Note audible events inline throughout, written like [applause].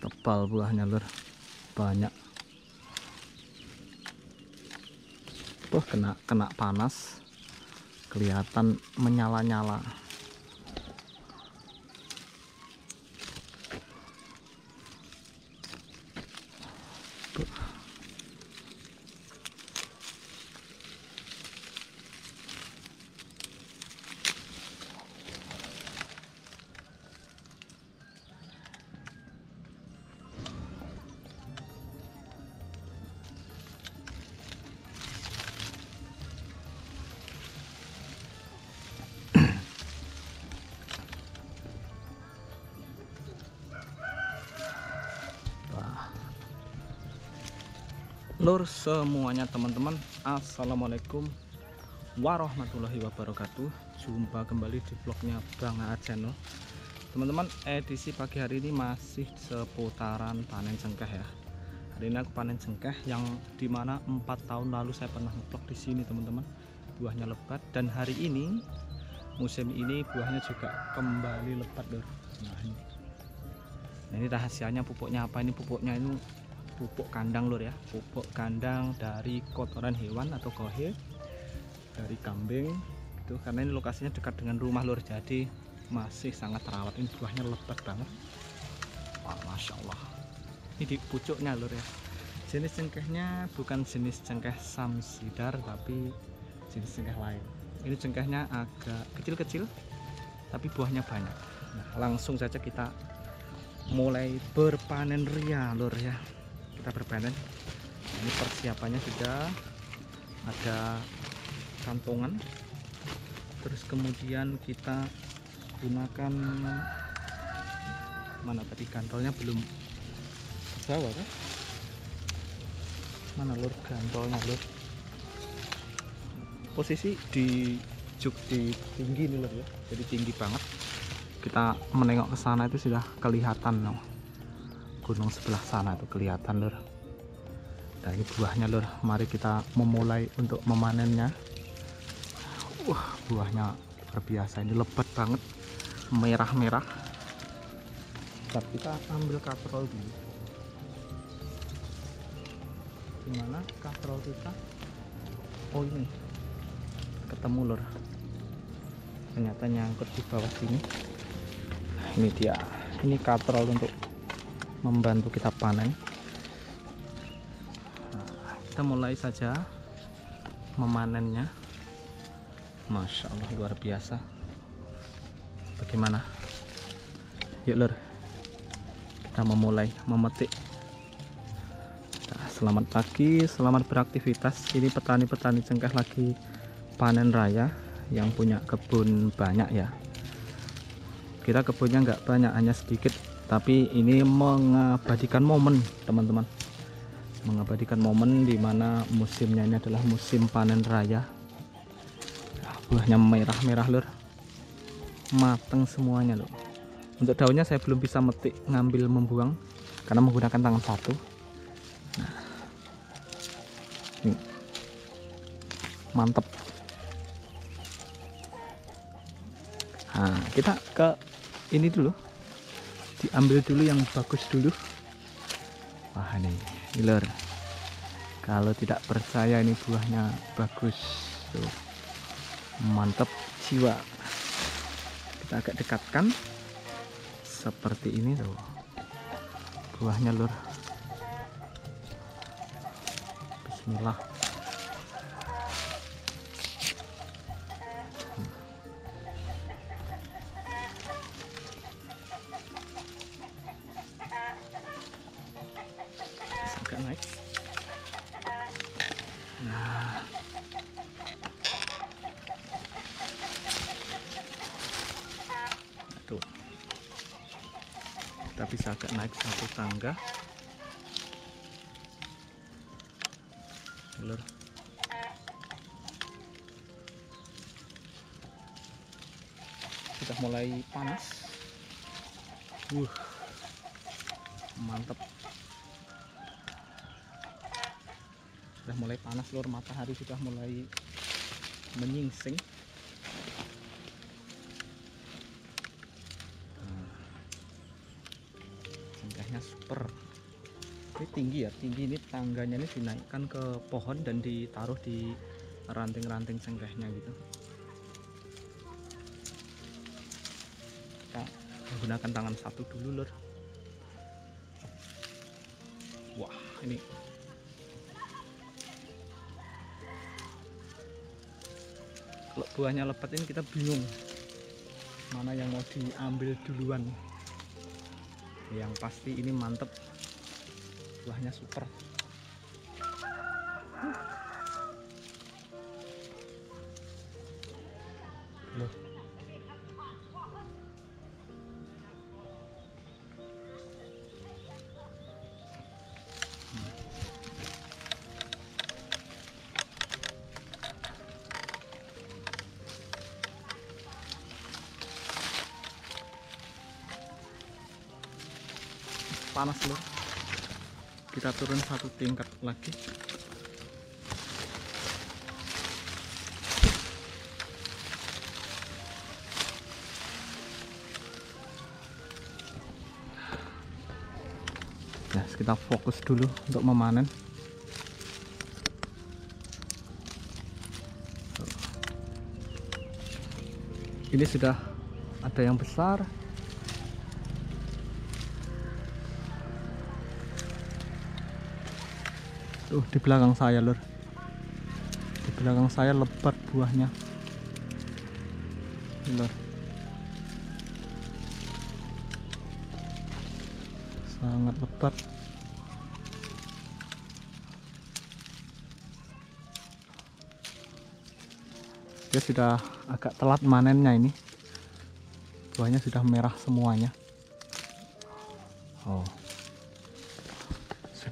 tebal buahnya lur banyak. Wah kena kena panas. Kelihatan menyala-nyala Lur semuanya teman-teman. Assalamualaikum warahmatullahi wabarakatuh. Jumpa kembali di vlognya Bang Aat Channel Teman-teman edisi pagi hari ini masih seputaran panen cengkeh ya. Hari ini aku panen cengkeh yang di mana empat tahun lalu saya pernah vlog di sini teman-teman. Buahnya lebat dan hari ini musim ini buahnya juga kembali lebat lur. Nah ini. Nah ini rahasianya pupuknya apa? Ini pupuknya ini pupuk kandang lur ya. Pupuk kandang dari kotoran hewan atau gohe dari kambing itu karena ini lokasinya dekat dengan rumah lur. Jadi masih sangat terawat. Ini buahnya lebat banget. Wah, Masya Allah. Ini di pucuknya lur ya. Jenis cengkehnya bukan jenis cengkeh samsidar tapi jenis cengkeh lain. Ini cengkehnya agak kecil-kecil tapi buahnya banyak. Nah, langsung saja kita mulai berpanen ria lur ya kita berpanen ini persiapannya sudah ada kantongan terus kemudian kita gunakan mana tadi gantolnya? Belum. Ke bawah kan? Mana lur? Gantolnya lur. Posisi di juk di tinggi nih lur ya. Jadi tinggi banget. Kita menengok ke sana itu sudah kelihatan loh gunung sebelah sana itu kelihatan lur. Dan ini buahnya lur. Mari kita memulai untuk memanennya. Wah buahnya luar biasa. Ini lebat banget. Merah-merah. Bentar, kita ambil katrol dulu. Gimana katrol kita? Oh ini. Ketemu lur. Ternyata nyangkut di bawah sini. Nah, ini dia. Ini katrol untuk membantu kita panen. Nah, kita mulai saja memanennya. Masya Allah luar biasa. Bagaimana? Yuk lur. Kita memulai memetik. Nah, selamat pagi selamat beraktivitas. Ini petani-petani cengkeh lagi panen raya yang punya kebun banyak ya. Kita kebunnya nggak banyak hanya sedikit tapi ini mengabadikan momen teman-teman. Mengabadikan momen di mana musimnya ini adalah musim panen raya. Buahnya merah-merah lur. Mateng semuanya loh untuk daunnya saya belum bisa metik ngambil membuang karena menggunakan tangan satu. Nah, ini. mantep. Nah kita ke ini dulu diambil dulu yang bagus dulu. Wah ini lur. Kalau tidak percaya ini buahnya bagus tuh. Mantap jiwa. Kita agak dekatkan. Seperti ini tuh. Buahnya lur. Bismillah naik nah. Tuh. Kita bisa agak naik satu tangga sudah mulai panas lur matahari sudah mulai menyingsing. Nah, buahnya super. Ini tinggi ya tinggi. Ini tangganya ini dinaikkan ke pohon dan ditaruh di ranting-ranting cengkehnya gitu. Kita menggunakan tangan satu dulu lur. Wah ini buahnya lebat ini kita bingung. Mana yang mau diambil duluan? Yang pasti ini mantep. Buahnya super panas loh kita turun satu tingkat lagi. Ya kita fokus dulu untuk memanen. Ini sudah ada yang besar Tuh di belakang saya lur. Di belakang saya lebat buahnya. Lur. Sangat lebat. Dia sudah agak telat manennya ini. Buahnya sudah merah semuanya. Oh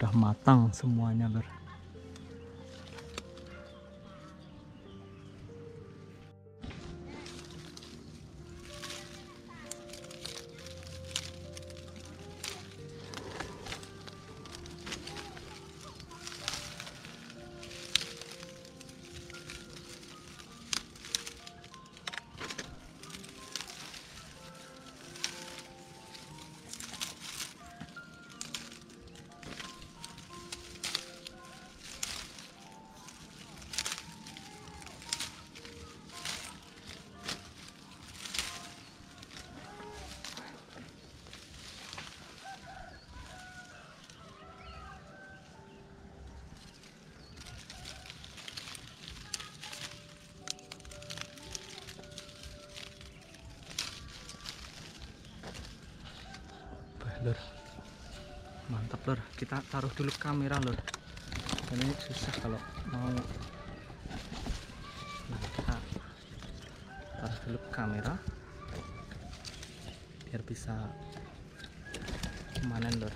sudah matang semuanya lur lur. Mantap lur. Kita taruh dulu kamera lur. Ini susah kalau mau. Nah, kita taruh dulu kamera. Biar bisa manen lur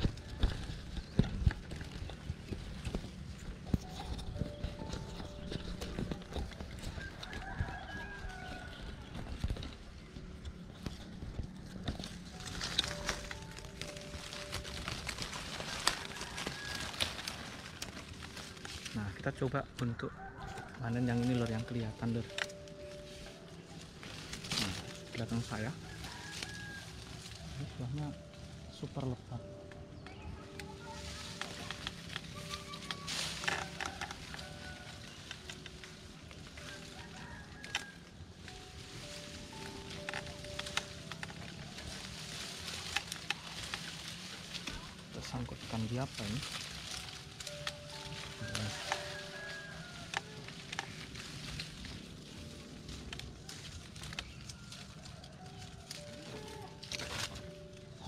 kita coba untuk panen yang ini lor yang kelihatan lor. Nah, saya. Ini buahnya super lebat. Tersangkutkan di apa ini?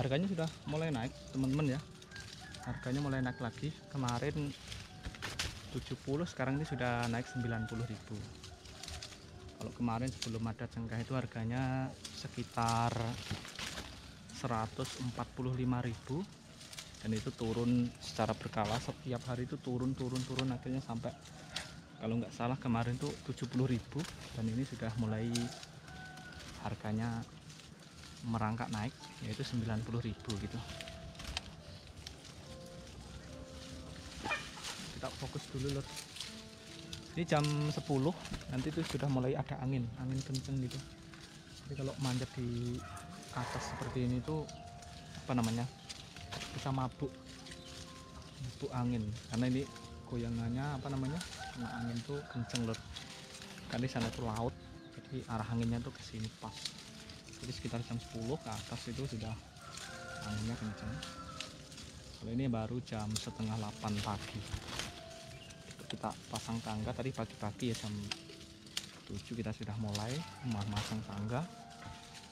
Harganya sudah mulai naik teman-teman ya. Harganya mulai naik lagi. Kemarin 70 sekarang ini sudah naik 90.000 kalau kemarin sebelum ada cengkeh itu harganya sekitar 145.000 dan itu turun secara berkala setiap hari itu turun turun turun akhirnya sampai kalau nggak salah kemarin tuh 70.000 dan ini sudah mulai harganya merangkak naik yaitu 90.000 gitu. Kita fokus dulu lor ini jam 10 nanti itu sudah mulai ada angin angin kenceng gitu. Jadi kalau manjat di atas seperti ini tuh apa namanya bisa mabuk mabuk angin. Karena ini goyangannya apa namanya kena angin tuh kenceng lur. Kan di sana tuh laut jadi arah anginnya tuh ke sini pas jadi sekitar jam 10 ke atas itu sudah anginnya kenceng. Kalau ini baru jam setengah 8 pagi. Kita pasang tangga tadi pagi-pagi ya jam 7 kita sudah mulai memasang tangga.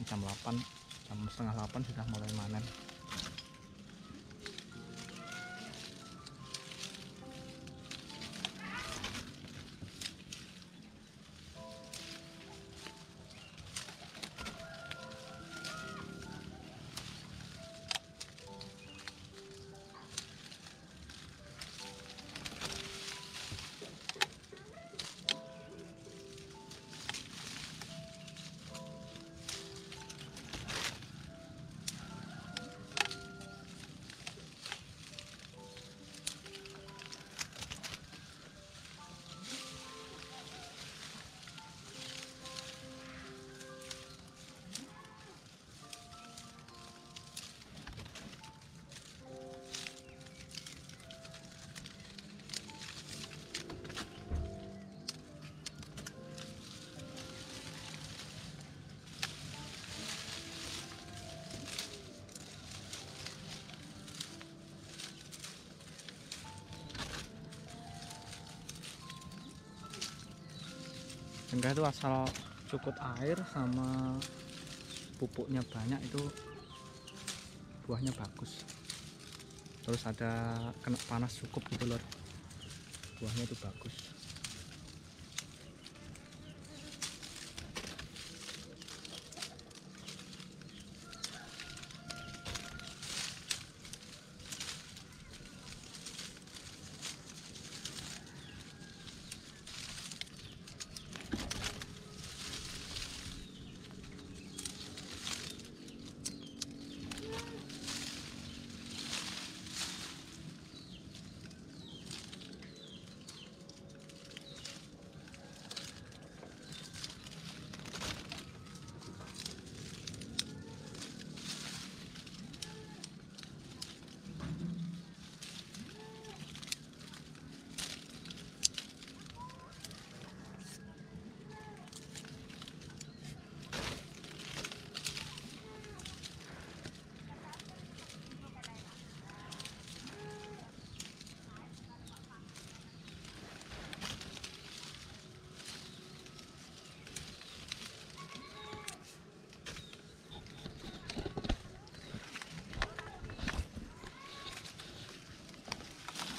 Jam 8 jam setengah 8 sudah mulai manen Enggak itu asal cukup air sama pupuknya banyak itu buahnya bagus. Terus ada kena panas cukup gitu lor. Buahnya itu bagus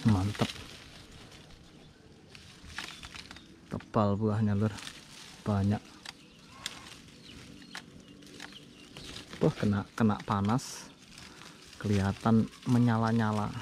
mantap tebal buahnya lur banyak. Wah kena kena panas. Kelihatan menyala-nyala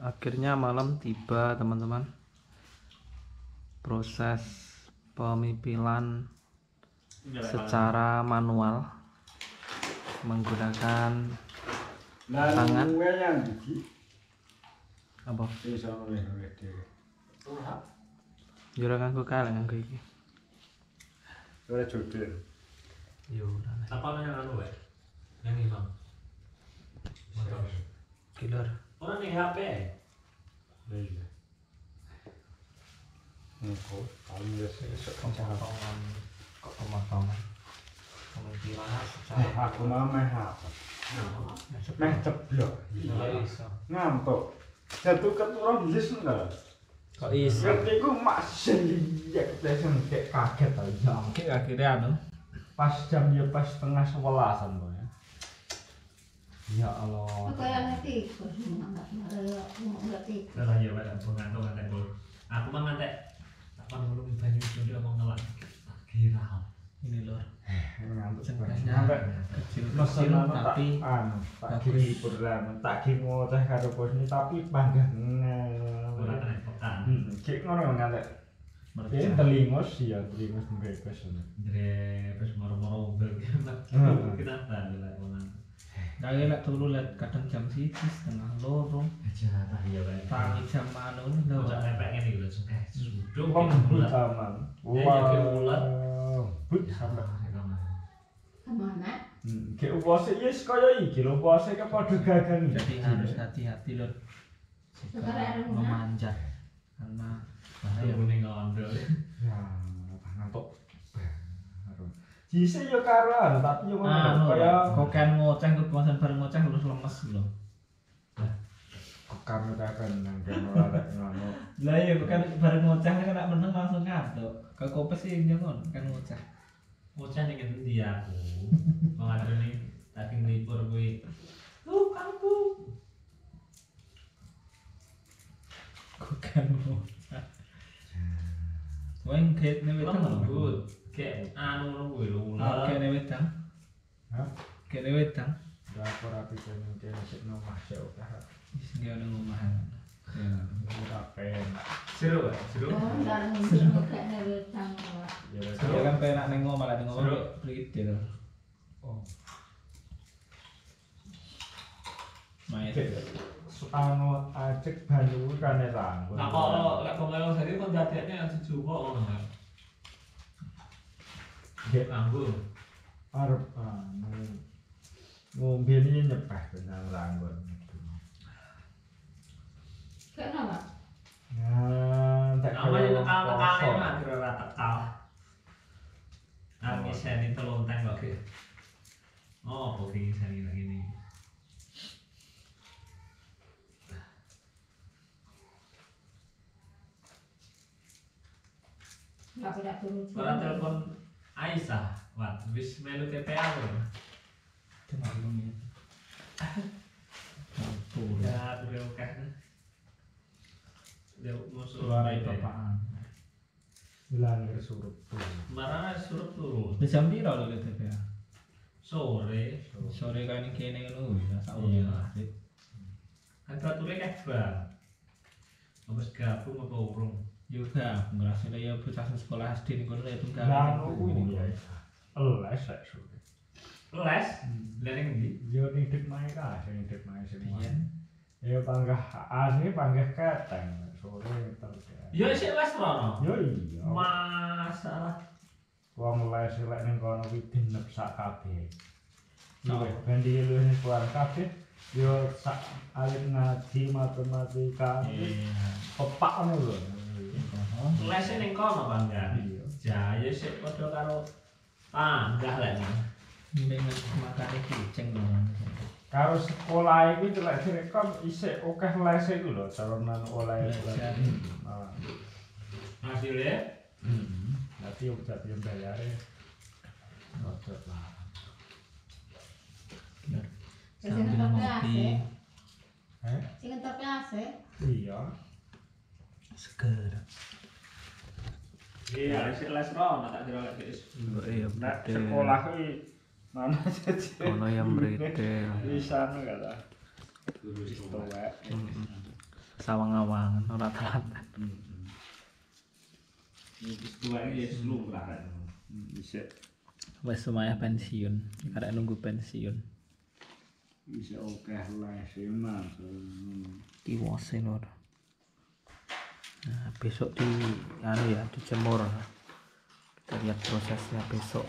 akhirnya malam tiba teman-teman. Proses pemipilan secara manual menggunakan tangan. apa? Jura nganggo kale nganggo iki. Yo udah nih. Apa yang anu wae? Yang ini bang. Motor. Killer. Orang nih HP. Pemotongan kok pemotongan pemikiran secara Aku mau meh apa? Meh ceblok. Nggak bisa. Ngantuk. Jatuh keturun bis enggak? Kok iso? Ngerti ku desen kayak kaget aja. Oke akhirnya anu Pas jam ya pas setengah sebelasan tuh ya. Allah. Kaya ngerti, nggak ngerti. Kalau ya aku ngantuk ngantek. Aku mah ngantek. Tak pan dulu banyu dulu aku ngelak. Kira. ini lor ngantuk Cengkehnya sampai kecil kecil tak tapi anu tak program tak kiri ngoceh karo tapi bangga Ora. Hmm, kayak ngono ngantek mereka Kayak telingos ya, telingos mereka sana. Dre pas moro-moro Hmm. kenapa lah orang. Kali lek turu kadang jam siji setengah loro Aja tak ya bae. tangi jam anu lho Ojak lepek ngene iki lho cengkeh. Suduk Wong iki bulat. taman. Ya, ya, kayak bulat. But sampai Ke mana? Hmm, kayak uwase yes kaya iki lho, uwase ke padha gagang. jadi harus hati-hati ada mana? memanjat karena Jise yo karo anu, tapi yo ngono anu kaya kok kan ngoceh ke pasan bareng ngoceh terus lemes lho. Nang kene ora ngono. lah iya kan bareng ngoceh kan nak meneng langsung ngaduk. Ke kopes sih jangan kan ngoceh. Bocah ning ngendi aku? [laughs] Wong adone daging libur kuwi. Tuh kampung. kok kan ngoceh Weng gate ne wedang Lembut. Kayak anu ngono kuwi lho. Oke ne wedang. Hah? Kene wedang. Ya aku rapi kene kene sik nomah sik oke. Wis nggih ana omahan. Ya. Ora pen. Seru, seru. Oh, muncul kayak newetang awak. Ya wes. Ya kan penak ning omah lah ning omah Seru. pritil. Oh. Main. anu ajek banyu kan rangkul. Nah kalau lek pemain sendiri kan dadeknya jujur kok ngono kan. Nggih, Nganggo. arep anu ngombe ini nyepeh benar rangkul. Kayak nama? Nah, tak Namanya kaya kira ora tekal. Nang seni telonteng kok ki. Oh, kok iki seni lagi ini. Nggak pada turun. Ora telepon Aisyah, wat wis melu TPA lho. Belum ya. Ya, udah oke. Dia musuh deh. bapaan. Bilang ke surup tuh. Marah suruh turun Wis jam piro lho TPA? sore. Sore kan kene ngono ya sak Iya. Ada tuh kayak bang. Habis gabung apa urung? Juga ngerasa ya bocah sekolah SD ning kono ya tunggal. Lah ngono ya. Les sek surup. Les, lene ngendi? Yo nidit main ka, sing nidit main sing. Biyen. Ya panggah asli panggah keteng sore terus. Ya sik les rono. Yo iya. Masalah. Wong les lek ning kono kuwi dinep sak kabeh. Oh. Iya, ben diluwih keluar kabeh yo sak alit ngaji matematika. Iya. Pepak ngono lho. Les ning kono bangga. Iya. Jaya sik padha karo panggah lek. Ning makane kucing lho. Karo sekolah iki lek direkom isih akeh les iku lho, calonan oleh Belajar. Ah. Hasilnya Hmm. Tapi yo tapi yo bayare. Otot lah. Sambil ngopi Eh? Sing ya? Iya. seger. Iya, sik les rono tak kira lek wis. iya Nek betul sekolah kuwi mana saja. ono yang Bisa nu kata. Guru Tuwek. sawang-awangan ora telatan Wis tuwa iki wis lumrah rek. Bisa Wes semuanya pensiun. Karek nunggu pensiun. bisa oke les emang. kiwase lor nah besok di anu ya dijemur kita lihat prosesnya besok